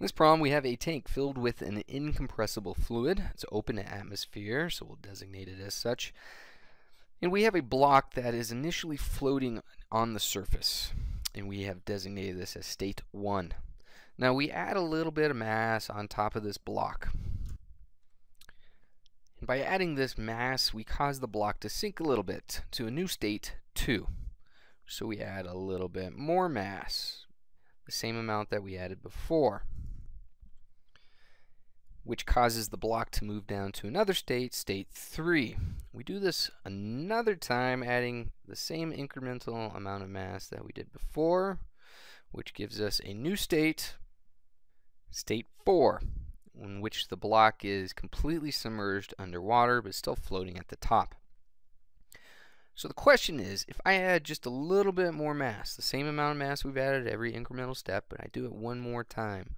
In this problem, we have a tank filled with an incompressible fluid. It's open to atmosphere, so we'll designate it as such. And we have a block that is initially floating on the surface, and we have designated this as state 1. Now we add a little bit of mass on top of this block. And by adding this mass, we cause the block to sink a little bit to a new state 2. So we add a little bit more mass, the same amount that we added before which causes the block to move down to another state, state 3. We do this another time, adding the same incremental amount of mass that we did before, which gives us a new state, state 4, in which the block is completely submerged underwater but still floating at the top. So the question is, if I add just a little bit more mass, the same amount of mass we've added every incremental step, but I do it one more time,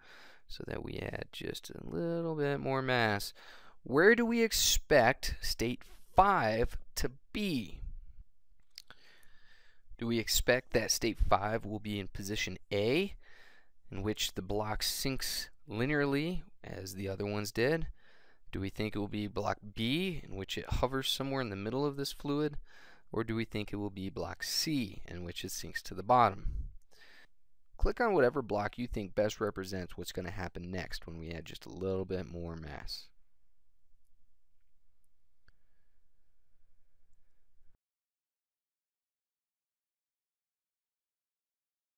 so that we add just a little bit more mass. Where do we expect state 5 to be? Do we expect that state 5 will be in position A, in which the block sinks linearly as the other ones did? Do we think it will be block B, in which it hovers somewhere in the middle of this fluid? Or do we think it will be block C, in which it sinks to the bottom? Click on whatever block you think best represents what's going to happen next when we add just a little bit more mass.